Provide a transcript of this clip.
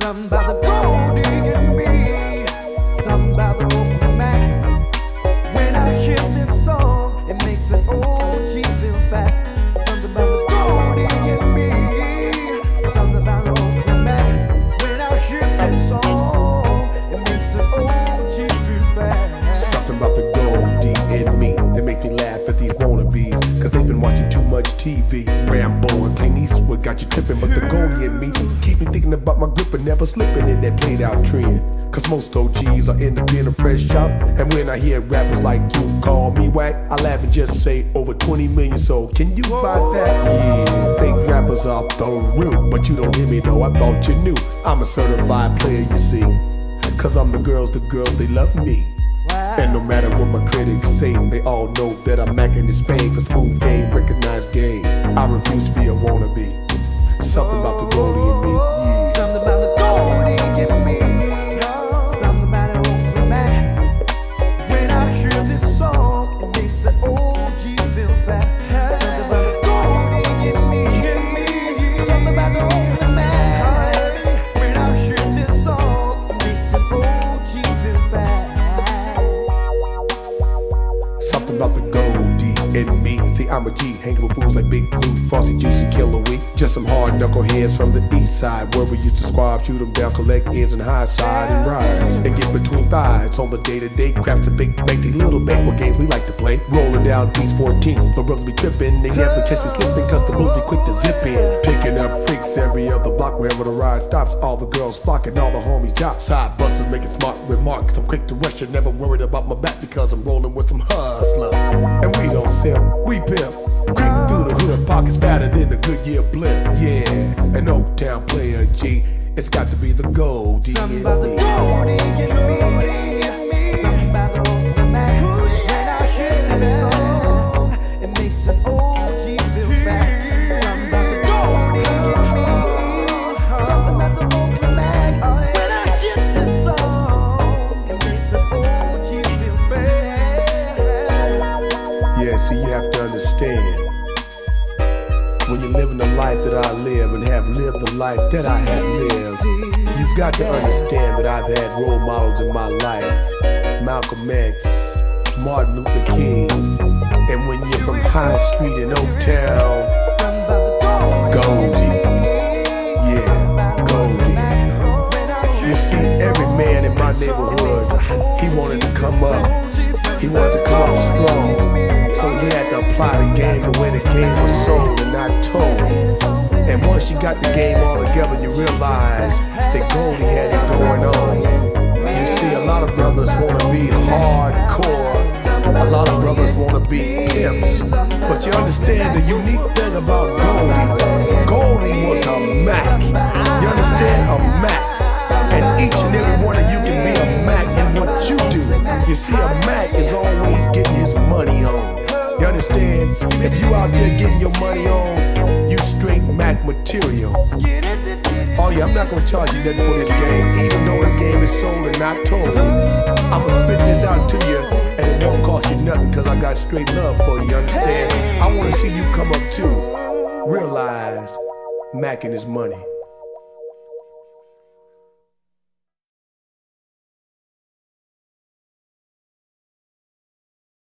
Something about the got you tripping, but the gold in me keeps me thinking about my grip and never slipping in that played out trend. Cause most OGs are in the pen and press shop. And when I hear rappers like you call me whack, I laugh and just say over 20 million. So can you buy that? Yeah, fake rappers off the roof. But you don't hear me though, I thought you knew. I'm a certified player, you see. Cause I'm the girls, the girls, they love me. And no matter what my critics say, they all know that I'm macking this fame. Cause smooth game, recognized game. I refuse to be a wannabe. I'm a G, hanging with fools like Big Blue, Frosty Juice, and Killer Week. Just some hard knuckleheads from the east side, where we used to squab, shoot shoot 'em down, collect ends and high side and rise. And get between thighs on the day to day. Craps a big baked little banquet games we like to play. Rolling down East 14, the brothers be tripping. They never catch me slipping, cause the bull be quick to zip in. Picking up freaks every other block, wherever the ride stops. All the girls flocking, all the homies jock. Side busters making smart I'm quick to rush it, never worried about my back because I'm rolling with some hustlers. And we don't simp, we pimp. Creeping through the hood, pockets fatter than the Goodyear blimp. Yeah, an Oak Town player G. It's got to be the gold Something about the gold When you're living the life that I live and have lived the life that I have lived, you've got to understand that I've had role models in my life Malcolm X, Martin Luther King, and when you're from High Street in Oak Town. Goldie. Yeah, Goldie. You see, every man in my neighborhood, he wanted to come up. He wanted to come up strong. So he had to apply the game the way the game was sold and once you got the game all together, you realize that Goldie had it going on. You see, a lot of brothers want to be hardcore. A lot of brothers want to be pimps. But you understand the unique thing about Goldie. Goldie was a Mack. You understand? A Mack. Understand? If you out there getting your money on, you straight Mack material. Oh yeah, I'm not gonna charge you nothing for this game, even though the game is sold and not told. I'ma spit this out to you, and it won't cost you nothing, cause I got straight love for you, understand? I wanna see you come up too. Realize Mac and his money.